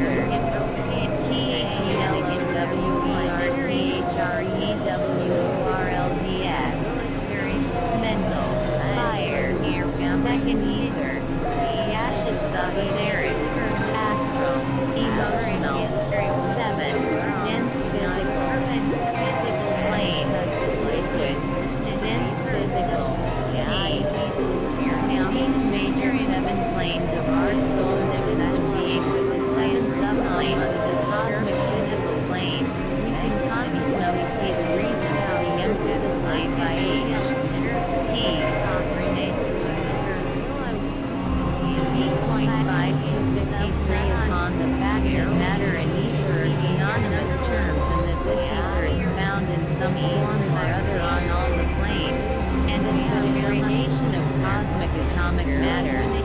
your atomic matter.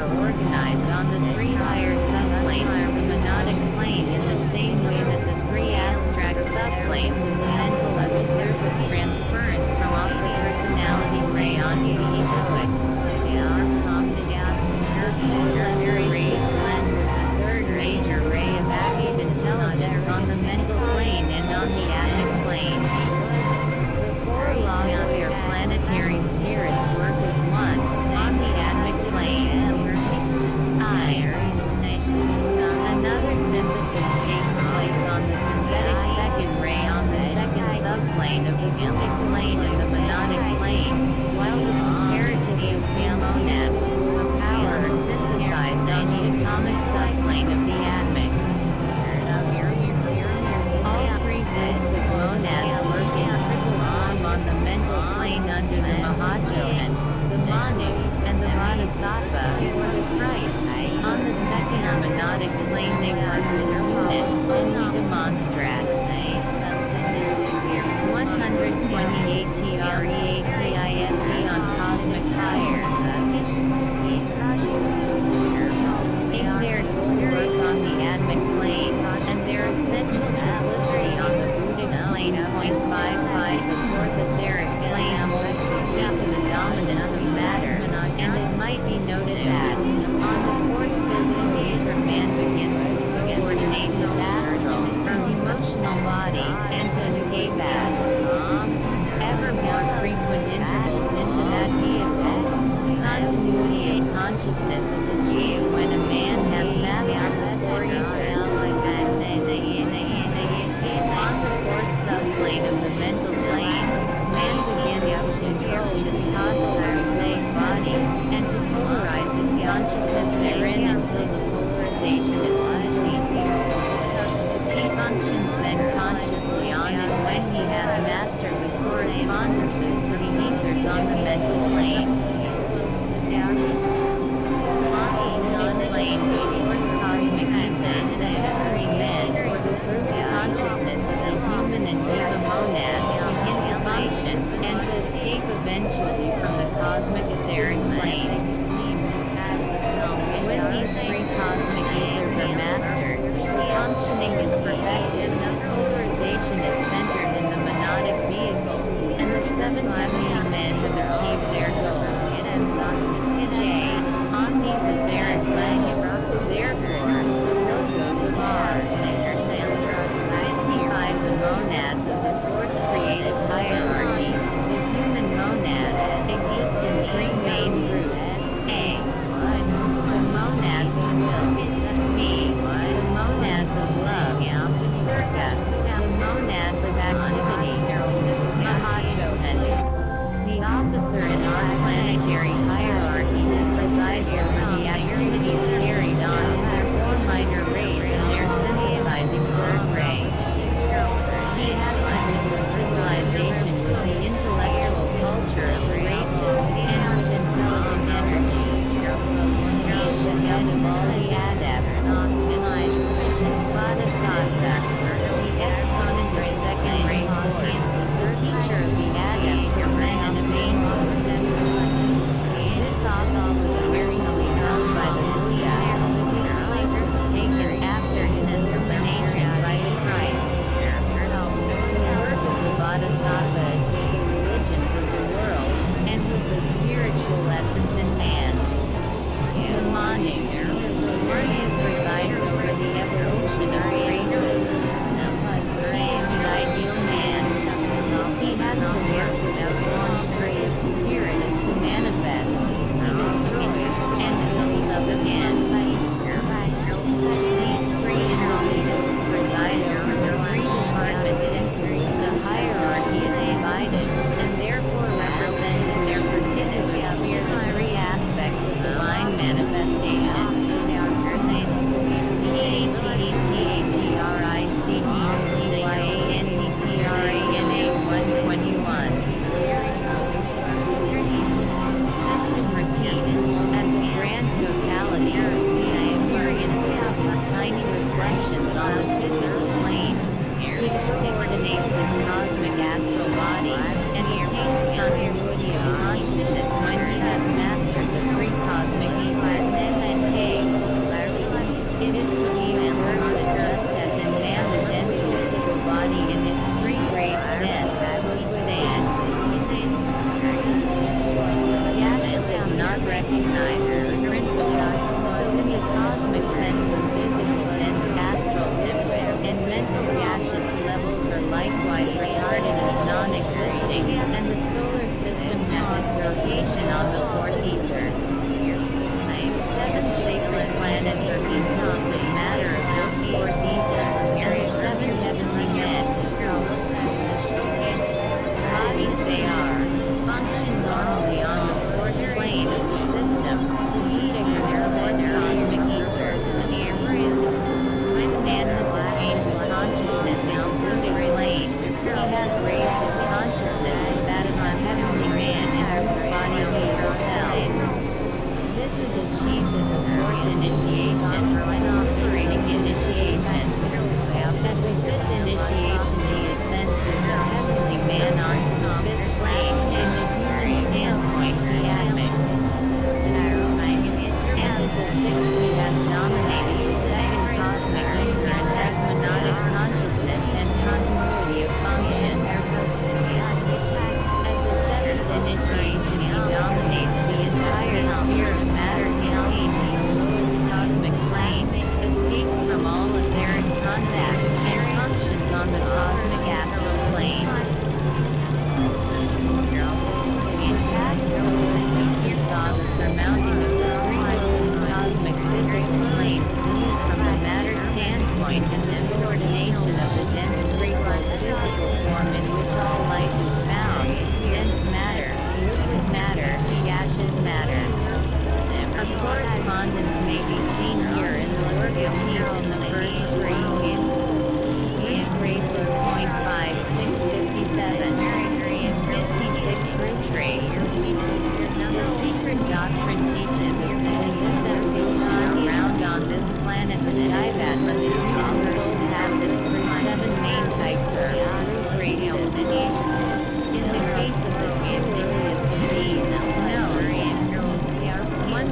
are organized on the three higher subplanes or the monadic plane in the same way that the three abstract subplanes of the mental image surface transference from off the personality ray onto the egoic Macho and the Manu and the Bodhisattva were the Christ. On the second Armenotic plane they were Intermonet, only the Monstrat. 128 TREA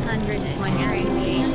123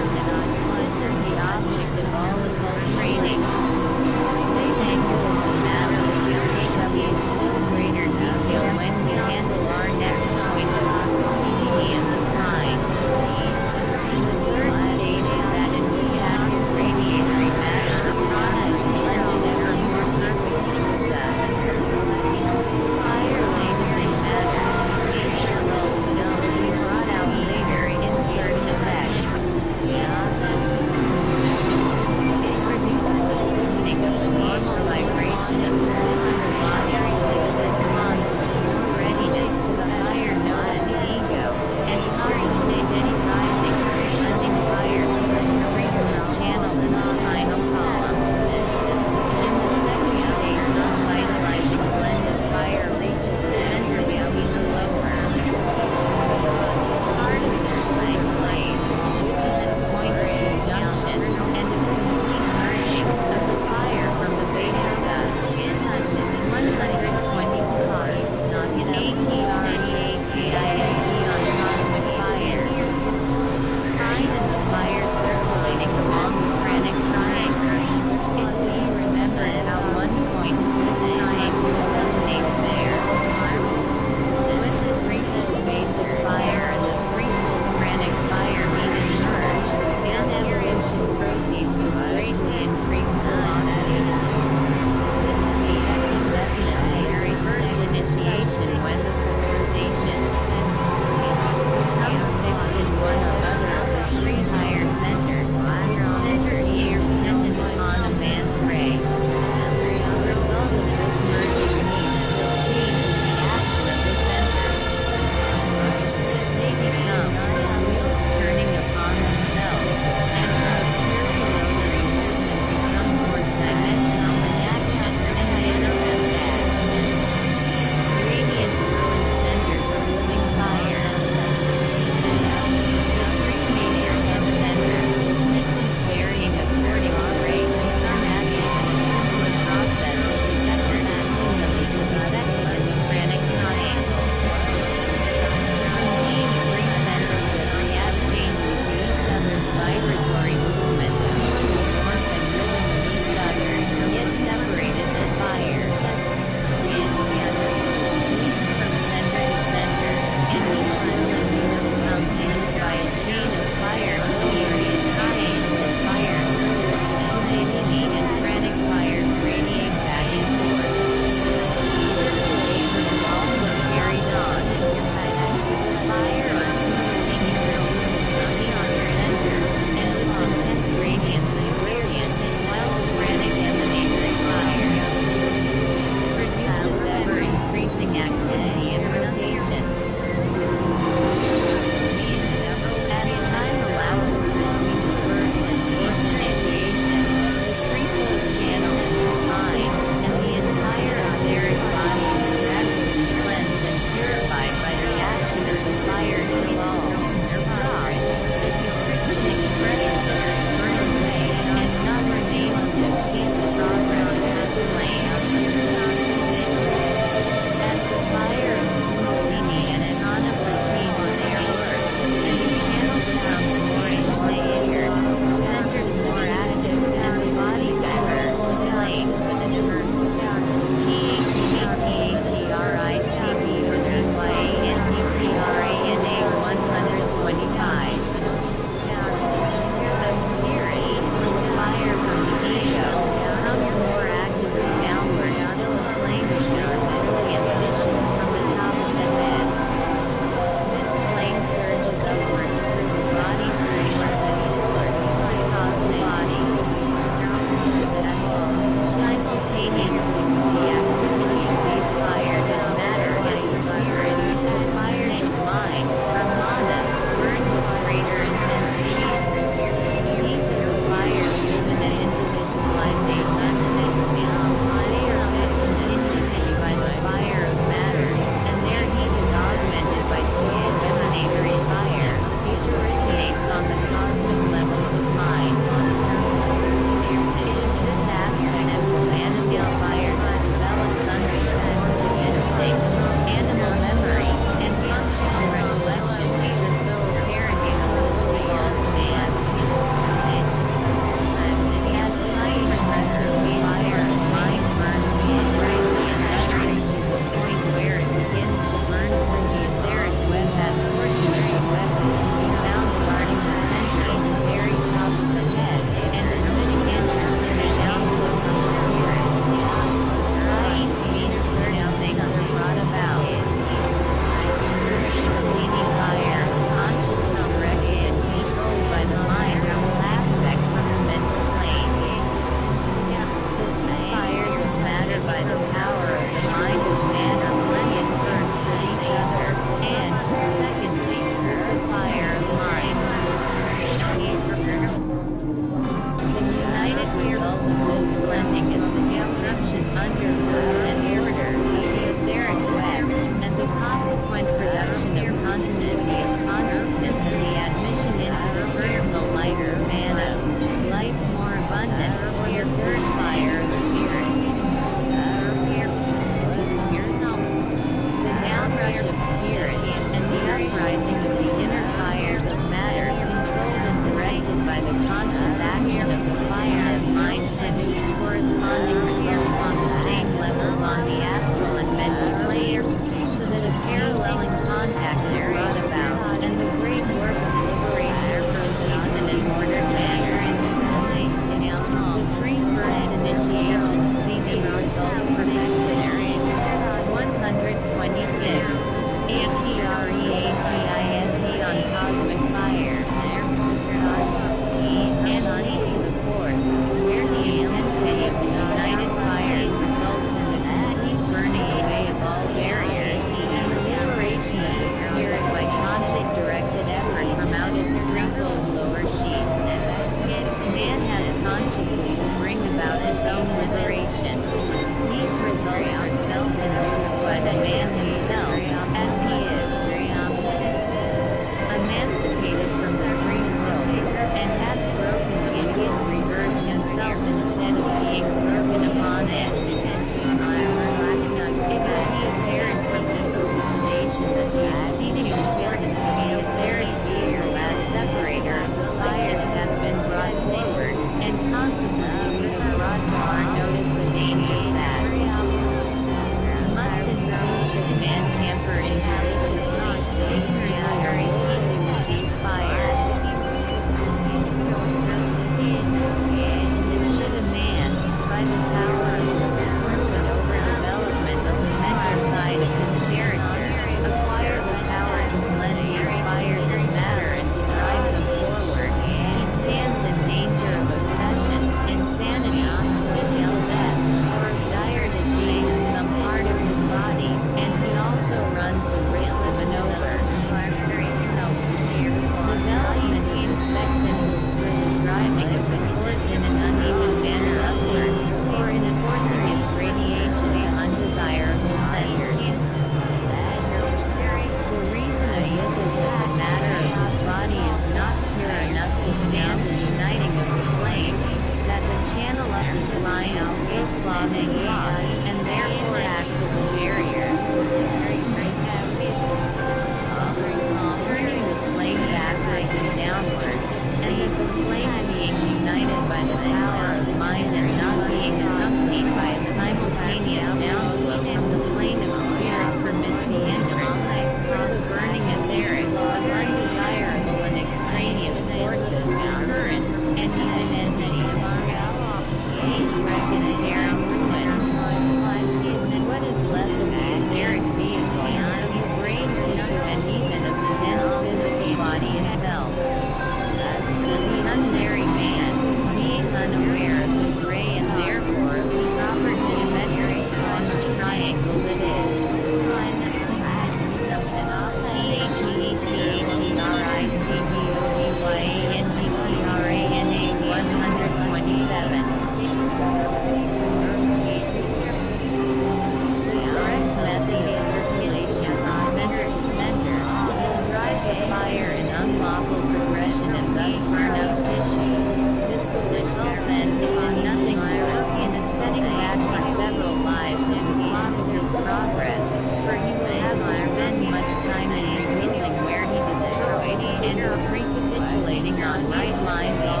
right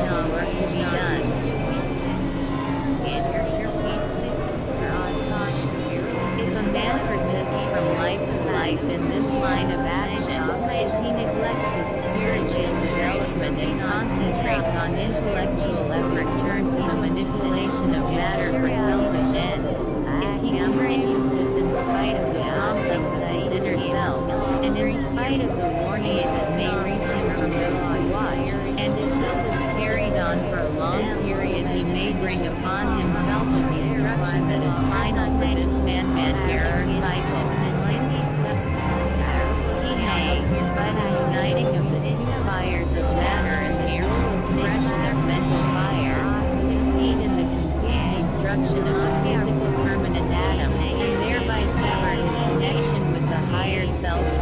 myself.